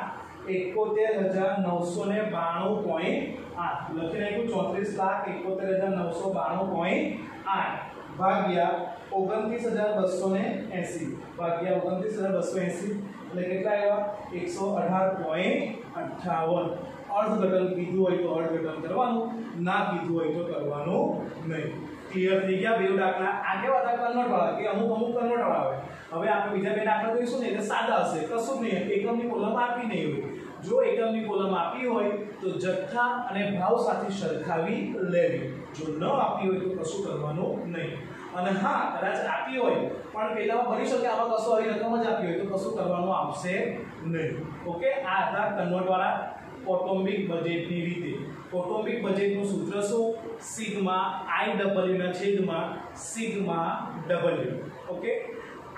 એકોતેર હજાર નવસો ને બાણું પોઈન્ટ આઠ. લખી નાખ્યું, ચોત્રીસ લાખ એકોતેર હજાર નવસો બાણું પોઈન્ટ આઠ. ભાગ્યા ઓગણત્રીસ હજાર બસો ને એંસી. ભાગ્યા ઓગણત્રીસ હજાર બસો એંસી. એટલે કેટલા આવ્યા? એકસો અઢાર પોઈન્ટ અઠ્ઠાવન. અર્ધઘટન કીધું હોય તો અર્ધઘટન કરવાનું, ના કીધું હોય તો કરવાનું નહીં. ક્લિયર થઈ ગયા? બે દાખલા. આ કેવા દાખલા? નોટ વાળા કે અમુક અમુક કન્વર્ટ વાળા હોય હવે આપણે બીજા બે દાખલા જોઈશું ને, એટલે સાદા હશે. કશું જ નહીં એકમની કોલમ આપી નહીં હોય. જો એકમની કોલમ આપી હોય, તો જથ્થા અને ભાવ સાથે સરખાવી લેવી. જો ન આપી હોય તો કશું કરવાનું નહીં. અને હા, કદાચ આપી હોય, પણ પહેલાં બની શકે આમાં કશું આવી રકમ જ આપી હોય તો કશું કરવાનું આવશે નહીં. ઓકે? આ હતા કન્વર્ટવાળા કૌટુંબિક બજેટની રીતે. કૌટુંબિક બજેટનું સૂત્ર શું? સિગ્મા આઈ ડબલ્યુના છેદમાં સિગ્મા ડબલ્યુ ઓકે?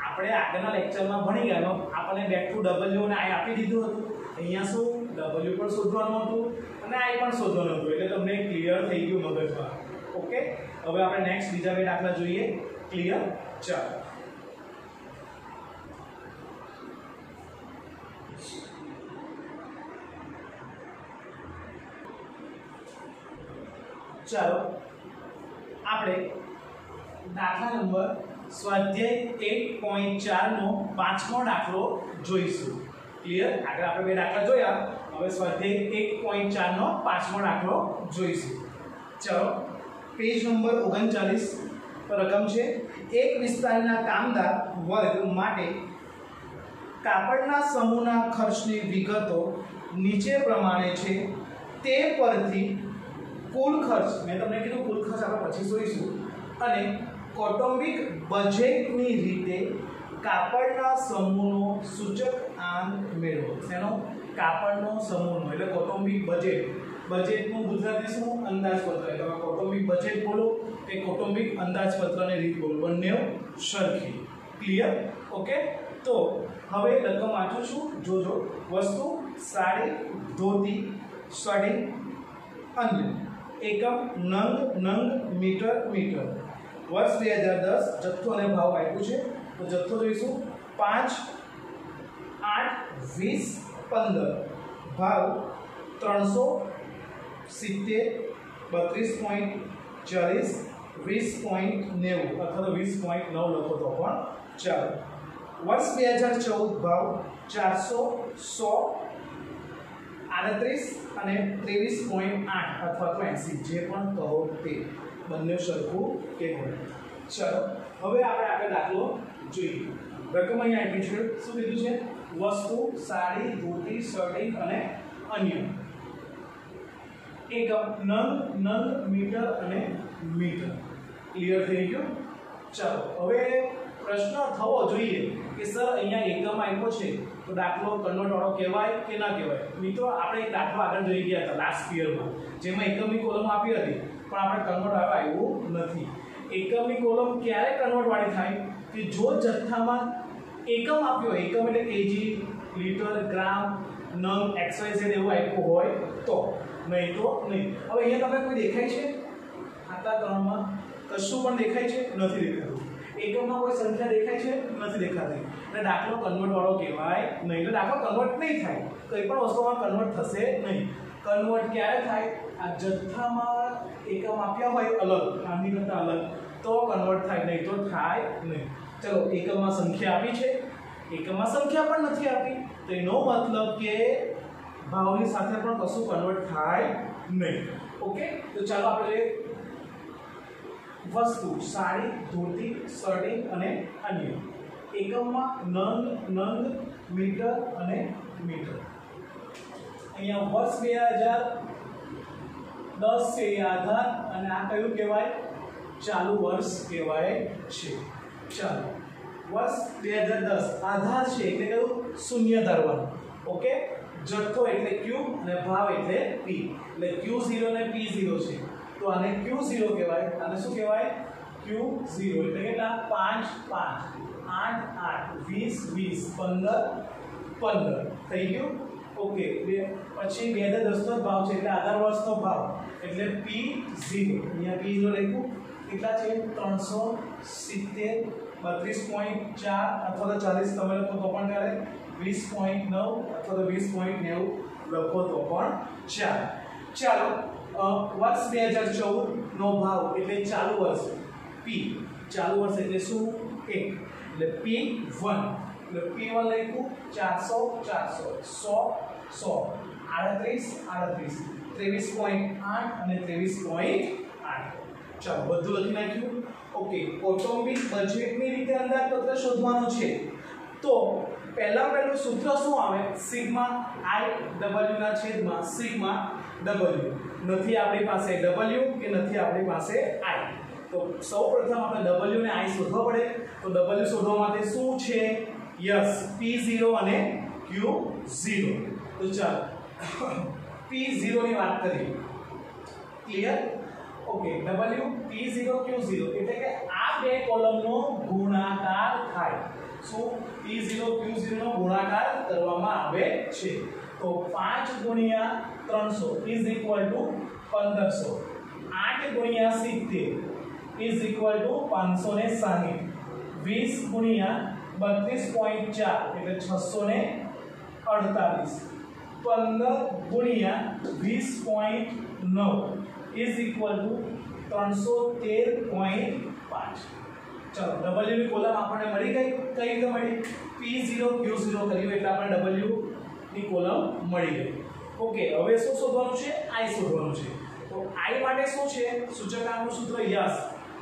આપણે આગળના લેક્ચરમાં ભણી ગયા આપણને બેક ટુ ડબલ્યુ અને આઈ આપી દીધું હતું. અહીંયા શું? ડબલ્યુ પણ શોધવાનું હતું અને આઈ પણ શોધવાનું હતું. એટલે તમને ક્લિયર થઈ ગયું મગજમાં. ઓકે હવે આપણે નેક્સ્ટ બીજા બે દાખલા જોઈએ. ક્લિયર ચાલો. ચાલો. આપણે દાખલા નંબર સ્વાધ્યાય એટ પોઈન્ટ ચારનો પાંચમો દાખલો જોઈશું. ક્લિયર આગળ આપણે બે દાખલા જોયા. હવે સ્વાધ્યાય એક પોઈન્ટ ચારનો પાંચમો દાખલો જોઈશું. ચલો. પેજ નંબર ઓગણચાલીસ રકમ છે. એક વિસ્તારના કામદાર વર્ગ માટે કાપડના સમૂહના ખર્ચની વિગતો નીચે પ્રમાણે છે. તે પરથી કુલ ખર્ચ, મેં તમને કીધું કુલ ખર્ચ આપણે પછી જોઈશું. અને કૌટુંબિક બજેટની રીતે કાપડના સમૂહનો સૂચક આંક મેળવો. તેનો કાપડનો સમૂહનો, એટલે કૌટુંબિક બજેટ બજેટનું ગુજરાતી શું અંદાજપત્ર તમે કૌટુંબિક બજેટ બોલો કે કૌટુંબિક અંદાજપત્રની રીત બોલો? બંને સરખી. ક્લિયર ઓકે તો હવે રકમ વાંચું છું. જોજો. વસ્તુ, સાડી, ધોતી સડી અન્ય એકમ, નંગ નંગ, મીટર મીટર. વર્ષ બે હજાર દસ, જથ્થો અને ભાવ આપ્યું છે. તો જથ્થો જોઈશું. પાંચ, આઠ, વીસ, પંદર. ભાવ, ત્રણસો સિત્તેર, બત્રીસ પોઈન્ટ ચાલીસ, વીસ પોઈન્ટ નેવું, અથવા તો વીસ પોઈન્ટ નવ લખો તો પણ ચાલો. વર્ષ બે હજાર ચૌદ ભાવ ચારસો સો આડત્રીસ અને ત્રેવીસ પોઈન્ટ આઠ અથવા તો એંસી, જે પણ કહો તે. બંને સરખું કે હોય ચલો, હવે આપણે આગળ દાખલો જોઈએ. રકમ અહીંયા આપી છે. શું કીધું છે? વસ્તુ, સાડી, ધોતી, શર્ટિંગ અને અન્ય. એકમ નલ નંગ મીટર અને મીટર. ક્લિયર થઈ ગયું? ચાલો, હવે પ્રશ્ન થવો જોઈએ કે સર, અહીંયા એકમ આપ્યો છે, તો દાખલો કન્વર્ટવાળો કહેવાય કે ના કહેવાય? મિત્રો, આપણે એક દાખલો આગળ જોઈ ગયા હતા લાસ્ટ યરમાં જેમાં એકમની કોલમ આપી હતી, પણ આપણે કન્વર્ટ આવ્યું નથી. એકમની કોલમ ક્યારે કન્વર્ટવાળી થાય? કે જો જથ્થામાં એકમ આપ્યો, એકમ એટલે કેજી લીટર ગ્રામ નંગ એક્સવાય એવું આપ્યું હોય, તો. નહીં તો નહીં. હવે અહીંયા તમે કોઈ દેખાય છે? આટલા ત્રણમાં કશું પણ દેખાય છે? નથી દેખાતું. એકમમાં કોઈ સંખ્યા દેખાય છે? નથી દેખાતી. એટલે દાખલો કન્વર્ટ વાળો કહેવાય નહીં. એટલે દાખલો કન્વર્ટ નહીં થાય. કંઈ પણ વસ્તુમાં કન્વર્ટ થશે નહીં. કન્વર્ટ ક્યારે થાય? આ જથ્થામાં એકમ આપ્યા હોય અલગ આની કરતાં અલગ, તો કન્વર્ટ થાય. નહીં તો થાય નહીં. ચલો, એકમમાં સંખ્યા આપી છે. એકમમાં સંખ્યા પણ નથી આપી. તો એનો મતલબ કે ભાવની સાથે પણ કશું કન્વર્ટ થાય નહીં. ઓકે તો ચાલો આપણે વસ્તુ, સાડી, ધોતી શર્ટિંગ અને અન્ય. એકમમાં નંગ નંગ, મીટર અને મીટર. અહીંયા વર્ષ બે હજાર દસ છે આધાર અને આ કયું કહેવાય? ચાલુ વર્ષ કહેવાય છે. ચાલો. વર્ષ બે હજાર દસ. આધાર છે એટલે કયું? શૂન્ય ધરવાનું. ઓકે જથ્થો એટલે ક્યુ અને ભાવ એટલે પી એટલે ક્યુ ઝીરો અને પી ઝીરો છે. તો આને ક્યુ ઝીરો કહેવાય. આને શું કહેવાય? ક્યુ ઝીરો એટલે કેટલા? પાંચ પાંચ. આઠ આઠ. વીસ વીસ. પંદર પંદર. થઈ ગયું? ઓકે. પછી બે હજાર દસનો જ ભાવ છે. એટલે આધાર વર્ષનો ભાવ. એટલે પી ઝીરો અહીંયા પી ઝીરો લખ્યું. કેટલા છે? ત્રણસો સિત્તેર, બત્રીસ પોઈન્ટ ચાર અથવા તો ચાલીસ. તમે લખો તો પણ ચાલે વીસ પોઈન્ટ નવ અથવા તો વીસ પોઈન્ટ નેવું લખો તો પણ ચાલે. ચાલો વર્ષ બે હજાર ચૌદ નો ભાવ એટલે ચાલુ વર્ષ પી ચાલુ વર્ષ એટલે શું? એક એટલે પી વન એટલે પી વન લખ્યું ચારસો ચારસો, સો સો. આડત્રીસ આડત્રીસ. ત્રેવીસ પોઈન્ટ આઠ અને ત્રેવીસ પોઈન્ટ આઠ. ચાલો, બધું લખી નાખ્યું. ઓકે, કૌટુંબિક બજેટની રીતે અંદાજપત્ર શોધવાનું છે. તો પહેલા પહેલું સૂત્ર શું આવે? સિગ્મા આઈ ડબલ્યુ ના છેદમાં સિગ્મા ડબલ્યુ. નથી આપણી પાસે ડબલ્યુ કે નથી આપણી પાસે આઈ. તો સૌ પ્રથમ આપણે ડબલ્યુ ને આઈ શોધવા પડે. તો ડબલ્યુ શોધવા માટે શું છે? યસ પી ઝીરો અને ક્યુ ઝીરો તો ચાલો પી ઝીરોની વાત કરીએ. Clear okay W P zero Q zero એટલે કે આ બે કોલમનો ગુણાકાર થાય. શું P0 Q0 નો ગુણાકાર કરવામાં આવે છે તો 5 ગુણ્યા 300 is equal to 1500 8 ગુણ્યા 70 is equal to 560 20 ગુણ્યા 32.4 એટલે 648 15 ગુણ્યા 20.9 is equal to 313.5 ચલો ડબલ્યુ ની કોલમ આપણને મળી ગઈ? કઈ રીતે મળી? પી ઝીરો ક્યુ ઝીરો કર્યું એટલે આપણે ડબલ્યુ ની કોલમ મળી ગઈ. ઓકે હવે શું શોધવાનું છે? આઈ શોધવાનું છે. તો આઈ માટે શું છે? સૂચકાંકનું સૂત્ર યસ.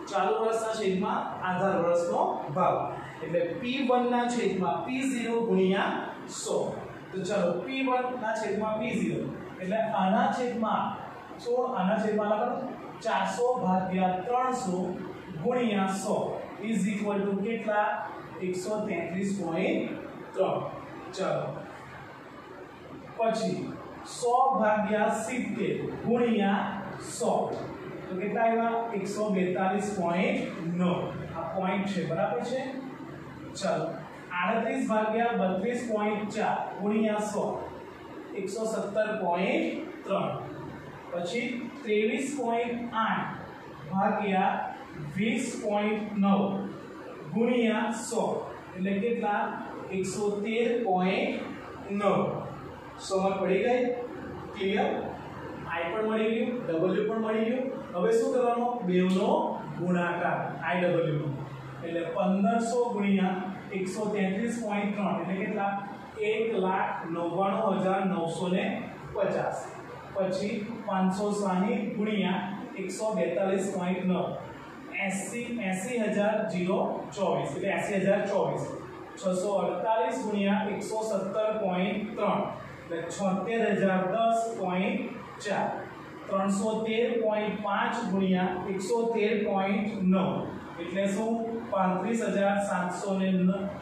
ચાલુ વર્ષના છેદમાં આધાર વર્ષનો ભાવ એટલે P1 ના છેદમાં P0 ગુણ્યા 100 તો ચાલો P1 ના છેદમાં P0 એટલે આના છેદમાં સો, આના છેદમાં લખો. 400 ભાગ્યા 300 ગુણ્યા 100 ઇઝ ઇક્વલ ટુ કેટલા? 133.3 ચાલો. પછી 100 ભાગ્યા 70 ગુણ્યા 100 તો કેટલા આવ્યા? 142.9 આ પોઈન્ટ છે, બરાબર છે? ચાલો. 38 ભાગ્યા 32.4 ગુણ્યા 100 117.3 પછી 23.8 ભાગ્યા 20.9 ગુણ્યા સો. એટલે કેટલા? 113.9 સમજ પડી ગઈ? ક્લિયર આઈ પણ મળી ગયું ડબલ્યુ પણ મળી ગયું. હવે શું કરવાનો? બેવનો ગુણાકાર આઈ ડબલ્યુ એટલે પંદરસો ગુણ્યા 133.3 એટલે કેટલા? એક લાખ નવ્વાણું હજાર નવસો ને પચાસ. પછી પાંચસો સાહીઠ ગુણ્યા એકસો બેતાલીસ પોઈન્ટ નવ. એસી એસી હજાર જીરો ચોવીસ એટલે એસી હજાર ચોવીસ. છસો અડતાલીસ ગુણ્યા એકસો સત્તર પોઈન્ટ ત્રણ, એટલે છોતેર હજાર દસ પોઈન્ટ ચાર. ત્રણસો તેર પોઈન્ટ પાંચ ગુણ્યા એકસો તેર પોઈન્ટ નવ, એટલે શું? પાંત્રીસ હજાર સાતસો ને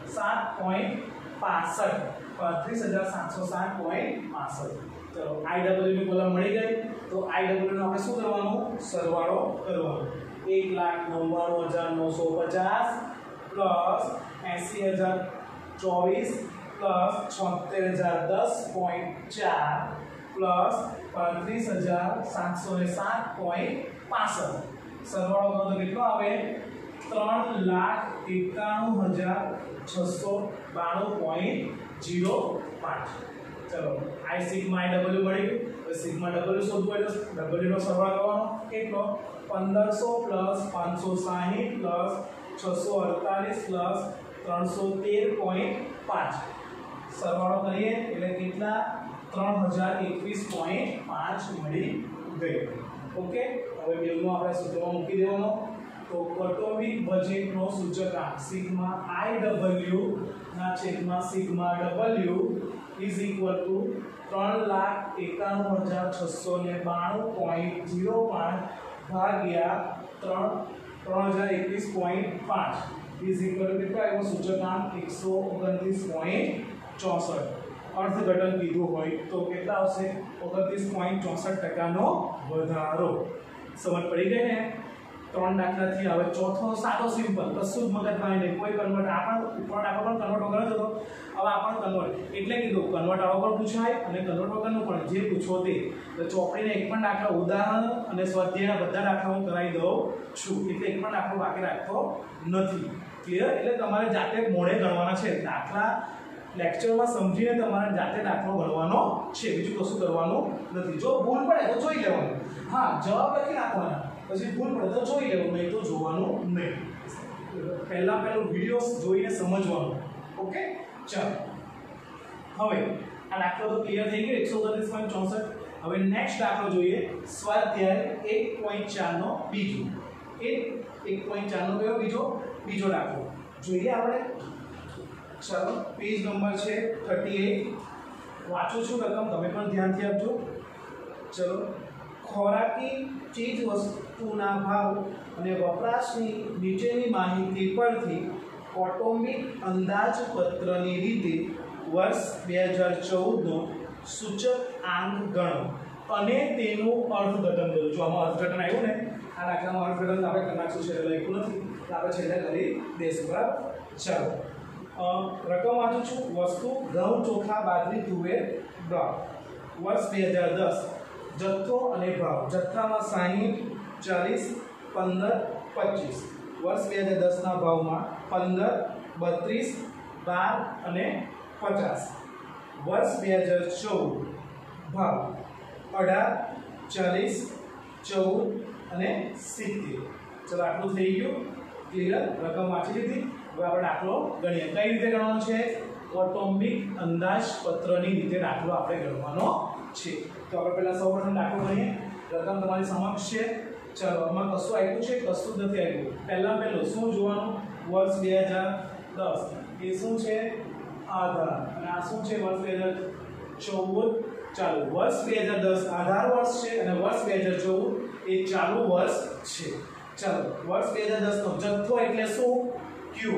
સાત પોઈન્ટ પાસઠ. પાંત્રીસ હજાર સાતસો સાત પોઈન્ટ પાસઠ. ચલો આઈ ડબલ્યુ ની કોલમ મળી ગઈ. તો આઈ ડબલ્યુ નો આપણે શું કરવાનું? સરવાળો કરવાનો. એક લાખ નવ્વાણું હજાર નવસો પચાસ પ્લસ એસી હજાર ચોવીસ પ્લસ છોતેર હજાર દસ પોઈન્ટ ચાર પ્લસ પાંત્રીસ હજાર સાતસો ને સાત પોઈન્ટ પાસઠ સરવાળો કરો તો કેટલો આવે ત્રણ લાખ એકાણું હજાર છસો બાણું પોઈન્ટ જીરો પાંચ ચલો આઈ સિગ્મા આઈ ડબલ્યુ મળી ગયું. હવે સિગ્મા ડબલ્યુ શોધવું એટલે ડબલ્યુ નો સરવાળો કરવાનો. કેટલો? પંદરસો પ્લસ પાંચસો સાહીઠ પ્લસ છસો અડતાલીસ પ્લસ ત્રણસો તેર પોઈન્ટ પાંચ. સરવાળો કરીએ એટલે કેટલા? ત્રણ હજાર એકવીસ પોઈન્ટ પાંચ મળી ગયું. ઓકે? હવે બેવનો આપણે સૂત્રમાં મૂકી દેવાનો. તો કૌટુંબિક બજેટનો સૂચકાંક સિગ્મા આઈ ડબલ્યુ ના છેદમાં sigma W is equal to ત્રણ લાખ એકાણું હજાર છસો ને બાણું પોઈન્ટ જીરો પાંચ ભાગ્યા ત્રણ ત્રણ હજાર એકવીસ પોઈન્ટ પાંચ. ઇઝ ઇક્વલ કેટલા આવ્યો? સૂચકાંક એકસો ઓગણત્રીસ પોઈન્ટ ચોસઠ. અર્થઘટન કીધું હોય તો કેટલા આવશે? ઓગણત્રીસ પોઈન્ટ ચોસઠ ટકાનો વધારો. સમજ પડી ગઈ ને? ત્રણ દાખલાથી હવે ચોથો સાદો સિમ્પલ. કશું જ મગજમાં નહીં. કોઈ કન્વર્ટ આ પણ દાખલો પણ કન્વર્ટ વગર જ હતો. હવે આ પણ કન્વર્ટ એટલે કીધું કન્વર્ટ આવો પણ પૂછાય અને કન્વર્ટ વગરનું પણ. જે પૂછો તે. તો ચોપડીને એક પણ દાખલા ઉદાહરણ અને સ્વાધ્યાયના બધા દાખલા હું કરાવી દઉં છું. એટલે એક પણ દાખલો બાકી રાખતો નથી. ક્લિયર એટલે તમારે જાતે મોડે ગણવાના છે. દાખલા લેક્ચરમાં સમજીને તમારે જાતે દાખલો ગણવાનો છે. બીજું કશું કરવાનું નથી. જો ભૂલ પડે તો જોઈ લેવાનું. હા, જવાબ લખી નાખવાના. પછી ભૂલ પડે તો જોઈ લેવાનું. નહીં તો જોવાનું નહીં. પહેલાં પહેલું વીડિયો જોઈને સમજવાનું. ઓકે ચાલો. હવે આ દાખલો તો ક્લિયર થઈ ગયો, એકસો ઓગણત્રીસ ચોસઠ. હવે નેક્સ્ટ દાખલો જોઈએ, સ્વાધ્યાય એક પોઈન્ટ ચારનો બીજો. એક એક પોઈન્ટ ચારનો કયો બીજો? બીજો દાખલો. જોઈએ આપણે. ચાલો પેજ નંબર છે થર્ટી એટ વાંચું છું રકમ, તમે પણ ધ્યાનથી આપજો. ચલો ખોરાકી ચીજ વસ્તુના ભાવ અને વપરાશની નીચેની માહિતી પરથી કૌટુંબિક અંદાજપત્રની રીતે વર્ષ બે હજાર ચૌદનો સૂચક આંક ગણો. અને તેનું અર્થઘટન કરો જો આમાં અર્થઘટન આવ્યું ને, આ દાખલામાં અર્થઘટન આપણે કરી નાખશું છે લખ્યું નથી. તો આપણે છેલ્લે કરી દઈશું બરાબર ચાલો. રકમ વાંચું છું વસ્તુ ઘઉં, ચોખા, બાજરી, તુવેર દાળ વર્ષ બે હજાર દસ. જથ્થો અને ભાવ. જથ્થામાં સાહીઠ, ચાલીસ, પંદર, પચીસ. વર્ષ બે હજાર દસના ભાવમાં પંદર, બત્રીસ, બાર અને પચાસ. વર્ષ બે હજાર ચૌદ. ભાવ અઢાર, ચાલીસ, ચૌદ અને સિત્તેર. ચલો, આટલું થઈ ગયું. ક્લિયર રકમ વાંચી લીધી. હવે આપણે દાખલો ગણીએ. કઈ રીતે ગણવાનો છે? કૌટુંબિક અંદાજપત્રની રીતે દાખલો આપણે ગણવાનો છે. તો આપણે પહેલા સૌપ્રથમ દાખલો ગણીએ. રકમ તમારી સમક્ષ છે. ચલો, આમાં કશું આવ્યું છે? કશું નથી આવ્યું પહેલાં પહેલું શું જોવાનું? વર્ષ બે હજાર દસ. એ શું છે? આધાર. અને આ શું છે વર્ષ બે હજાર ચૌદ? ચાલુ, વર્ષ બે હજાર દસ આધાર વર્ષ છે અને વર્ષ બે હજાર ચૌદ એ ચાલુ વર્ષ છે. ચાલો, વર્ષ બે હજાર દસ નો જથ્થો એટલે શું? ક્યુ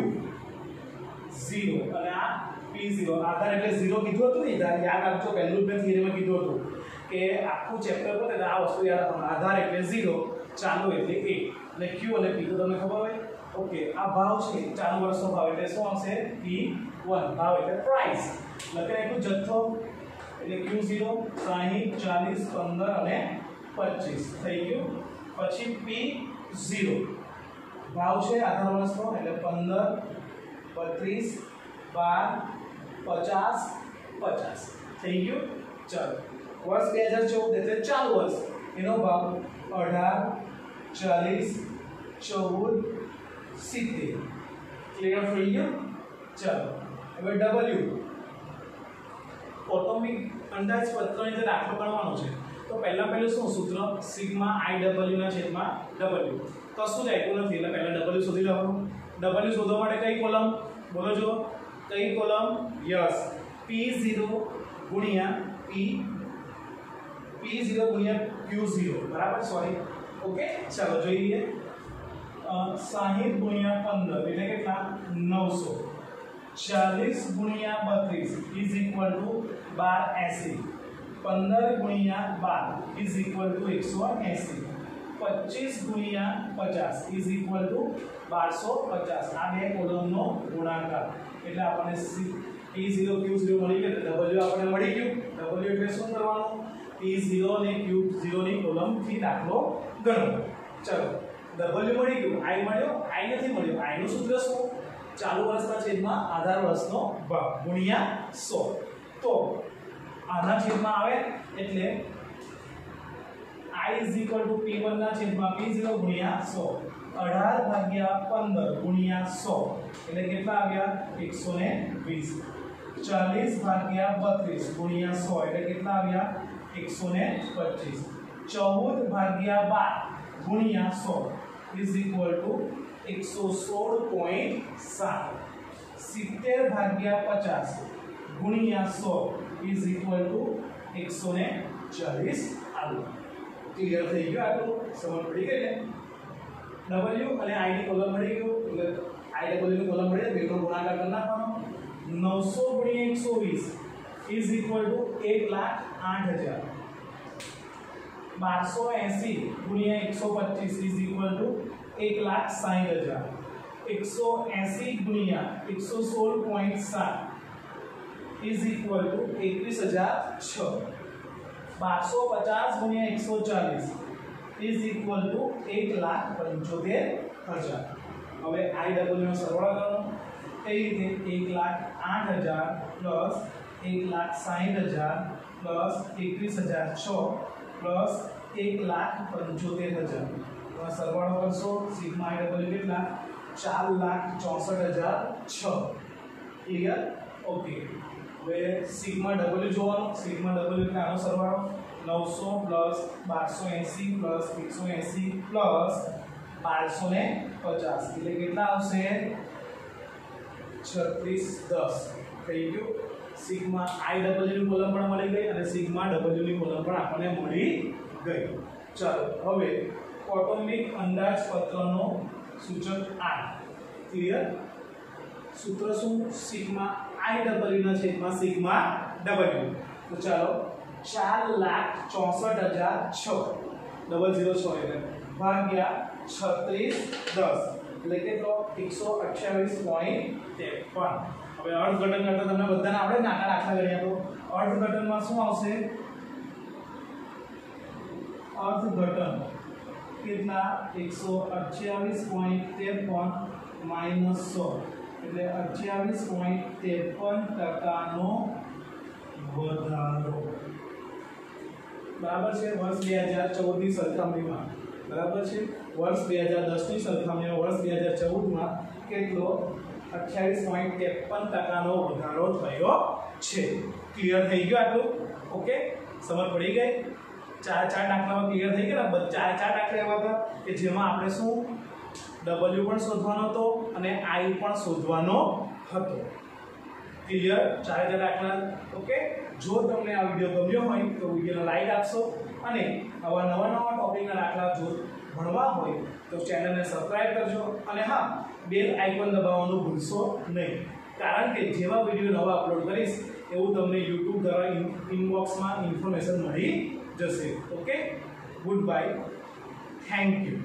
ઝીરો અને આ પી ઝીરો આધાર એટલે ઝીરો કીધું હતું ને? યાદ રાખજો, પહેલું મેં થિયરીમાં કીધું હતું કે આખું ચેપ્ટર પર આ વસ્તુ યાદ રાખવાનું. આધાર એટલે ઝીરો ચાલુ એટલે એ અને ક્યુ અને પી તો તમને ખબર હોય? ઓકે, આ ભાવ છે, ચાલુ વર્ષનો ભાવ એટલે શું આવશે? પી વન ભાવ એટલે પ્રાઇસ લખી નાખ્યું જથ્થો, એટલે ક્યુ ઝીરો સાહીઠ, ચાલીસ, પંદર અને પચીસ. થઈ ગયું. પછી પી ઝીરો ભાવ છે આધાર વર્ષનો, એટલે પંદર, બત્રીસ, બાર, પચાસ પચાસ. થઈ ગયું? ચાલો. વર્ષ બે હજાર ચૌદ એટલે ચાલુ વર્ષ. એનો ભાવ અઢાર, ચાલીસ, ચૌદ સિત્તેર. ક્લિયર થઈ ગયું? ચાલો. હવે ડબલ્યુ ઓટોમિક અંદાજપત્રની જે દાખલો ગણવાનો છે. તો પહેલાં પહેલું શું? સૂત્ર સિગ્મા આઈ ડબલ્યુના છેદમાં ડબલ્યુ કશું જ આપ્યું નથી. એટલે પહેલાં ડબલ્યુ શોધી લેવાનું. ડબલ્યુ શોધવા માટે કઈ કોલમ? બોલો જો કઈ કોલમ? યસ. પી ઝીરો ગુણ્યા પી પી ઝીરો ગુણ્યા ક્યુ ઝીરો બરાબર? સોરી ઓકે ચાલો જોઈએ સાહીઠ ગુણ્યા પંદર એટલે કેટલા? નવસો. ચાલીસ ગુણ્યા બત્રીસ ઇઝ ઇક્વલ ટુ બાર એસી. પંદર ગુણ્યા બાર ઇઝ ઇક્વલ ટુ એકસો એસી. પચીસ ગુણ્યા પચાસ ઇઝ ઇક્વલ ટુ બારસો પચાસ. આ બે કોલમનો ગુણાકાર. એટલે આપણને પી ઝીરો ક્યુ ઝીરો મળી ગયું. ડબલ્યુ આપણે મળી ગયું. ડબલ્યુ એટલે શું કરવાનું? પી ઝીરો અને ક્યુ ઝીરોની કોલમથી દાખલો ગણવો. ચલો. ડબલ્યુ મળી ગયું આઈ મળ્યો આઈ નથી મળ્યો. આઈનું સૂત્ર શું ચાલુ વર્ષના છેદમાં આધાર વર્ષનો ભાગ, ગુણ્યા સો. તો આના છેદમાં આવે એટલે i is equal to p1 ના છેદમાં p0 ગુણ્યા 100 18 ભાગ્યા 15 ગુણ્યા 100 એટલે કેટલા આવ્યા? 120 40 ભાગ્યા 32 ગુણ્યા 100 એટલે કેટલા આવ્યા? 125 14 ભાગ્યા 12 ગુણ્યા 100 is equal to 116.7 70 ભાગ્યા 50 ગુણ્યા 100 is equal to 140 આવ્યું ક્લિયર થઈ ગયું આટલું સમજ પડી ગઈ ને? ડબલ્યુ અને આઈ ની કોલમ મળી ગયું, એટલે આઈ ડબલ્યુ ની કોલમ મળી બેનો ગુણાકાર કરી નાખવાનો. નવસો ગુણ્યા એકસો વીસ ઇઝ ઇક્વલ ટુ એક લાખ આઠ હજાર. બારસો એસી ગુણ્યા એકસો પચીસ ઇઝ ઇક્વલ ટુ એક લાખ સાઠ હજાર એકસો એસી ગુણ્યા એકસો સોળ પોઈન્ટ સાત ઇઝ ઇક્વલ ટુ એકવીસ હજાર છ બારસો પચાસ ગુણ્યા એકસો ચાલીસ ઇઝ ઇક્વલ ટુ એક લાખ પંચોતેર હજાર હવે આઈ ડબલ્યુનો સરવાળો કરો એ રીતે એક લાખ આઠ હજાર પ્લસ એક લાખ સાઠ હજાર પ્લસ એકવીસ હજાર છ પ્લસ એક લાખ પંચોતેર હજાર હવે સરવાળો કરશો સિગ્મા આઈ ડબલ્યુ કેટલા ચાર લાખ ચોસઠ હજાર છ ક્લિયર ઓકે હવે સિગ્મા ડબલ્યુ જોવાનો સિગ્મા ડબલ્યુ એટલે આનો સરવાળો નવસો પ્લસ બારસો એંસી પ્લસ એકસો એંસી પ્લસ બારસો ને પચાસ એટલે કેટલા આવશે છત્રીસ દસ થઈ ગયું સિગ્મા આઈ ડબલ્યુની કોલમ પણ મળી ગઈ અને સિગ્મા ડબલ્યુની કોલમ પણ આપણને મળી ગઈ. ચાલો, હવે કૌટુંબિક અંદાજપત્રનો સૂચક આર. ક્લિયર સૂત્ર શું? સિગ્મા આઈ ડબલ્યુ ના છેદમાં સિગ્મા ડબલ્યુ. તો ચાલો, ચાર લાખ ચોસઠ હજાર છ. ડબલ ઝીરો છ એટલે ભાગ્યા છત્રીસ દસ. એટલે કેટલો? એકસો અઠ્યાવીસ પોઈન્ટ ત્રેપન. હવે અર્થઘટન કરતા તમને બધાને આપણે નાના દાખલા ગણ્યા તો અર્થઘટનમાં શું આવશે? અર્થઘટન કેટલા? એકસો અઠ્યાવીસ પોઈન્ટ ત્રેપન માઇનસ સો. એટલે અઠ્યાવીસ પોઈન્ટ ત્રેપન ટકાનો વધારો. બરાબર છે? વર્ષ બે હજાર ચૌદની સરખામણીમાં. બરાબર છે? વર્ષ બે હજાર દસની સરખામણીમાં, વર્ષ બે હજાર ચૌદમાં કેટલો? અઠ્યાવીસ પોઈન્ટ ત્રેપન ટકાનો વધારો થયો છે. ક્લિયર થઈ ગયો આટલું? ઓકે સમજ પડી ગઈ? ચાર ચાર દાખલામાં ક્લિયર થઈ ગયા ચાર ચાર દાખલા એવા હતા કે જેમાં આપણે શું? ડબલ્યુ પણ શોધવાનો હતો અને આઈ પણ શોધવાનો હતો. ક્લિયર ચારે ચાર દાખલા ઓકે જો તમને આ વીડિયો ગમ્યો હોય તો વિડીયોને લાઈક આપશો અને આવા નવા નવા ટોપિકના દાખલા જો ભણવા હોય તો ચેનલને સબસ્ક્રાઈબ કરજો. અને હા, બેલ આઇકોન દબાવવાનું ભૂલશો નહીં. કારણ કે જેવા વીડિયો નવા અપલોડ કરીશ, એવું તમને યુટ્યુબ દ્વારા ઇનબોક્સમાં ઇન્ફોર્મેશન મળી જશે. Okay? Good bye thank you.